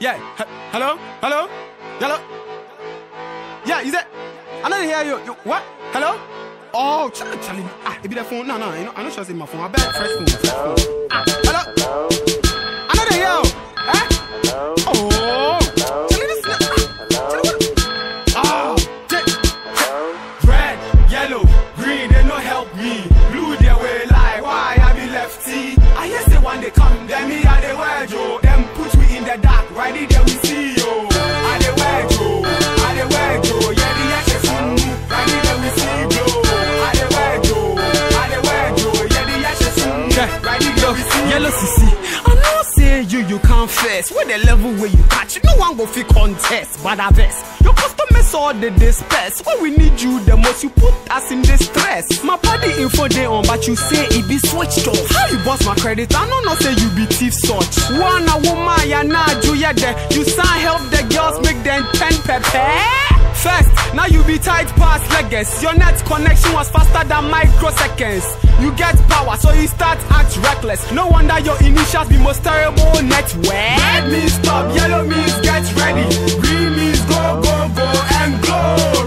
Yeah. H- hello? Hello? Hello? Yeah, is that? I don't hear you. you what? Hello? Oh, Charlie, Charlie. Ah, it be the phone. No, no, you know, I'm not sure it's my phone. I bet fresh phone. Fresh phone. Ah, hello? I don't hear you. Eh? Oh, Charlie, this. Ah, Charlie, what? Oh, red, yellow, green, they no help me. Blue, they way like why I be lefty. I hear say one they come, then me I know say you, you confess. With the level where you catch, no one go fit contest. But I vex. Your customers all the disperse. When we need you the most, you put us in distress. My body info day on, but you say it be switched off. How you boss my credit? I know not say you be thief such. One a woman, ya nah, you yeah there. You sign help the girls make them ten pepe. First, now you be tight past leggings. Your net connection was faster than microseconds. You get power, so you start act reckless. No wonder your initials be most terrible network. Red means stop, yellow means get ready. Green means go, go, go and glow.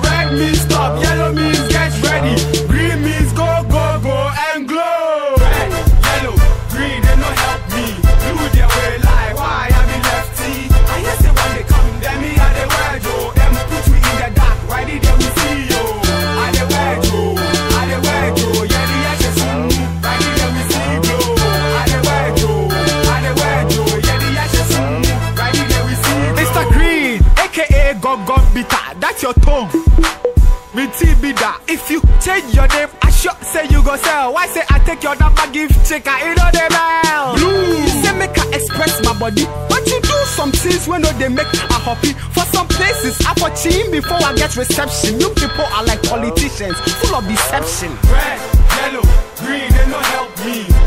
Your tongue. Me T be that. If you change your name, I sure say you go sell. Why say I take your number, give chicken, you know the bell. Blue. You say make I express my body, but you do some things when no they make a happy. For some places, I for cheating before I get reception. You people are like politicians, full of deception. Red, yellow, green, they no help me.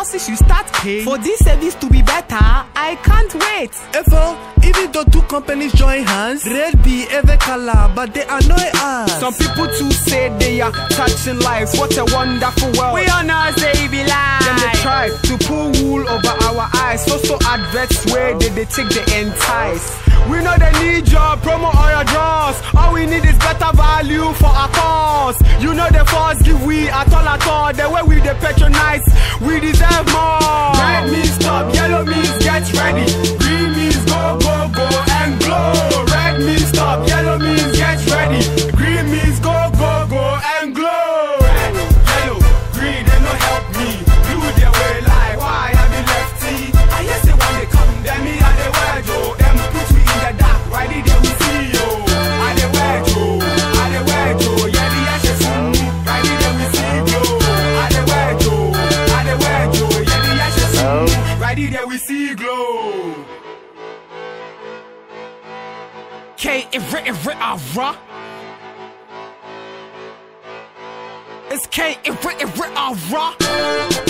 People houses should start paying for this service to be better. I can't wait. Efo, even though two companies join hands, red be every color, but they annoy us. Some people too say they are touching lives. What a wonderful world. We are not say be lies. Then they try to pull wool over our eyes. So so adverts where they, they take the entice. We know they need your promo or your draws. All we need is better value for our cause. You know all. The way we they patronize, we deserve more. Red means stop, yellow means get ready. Glow. K every every ara. It's K every every ara.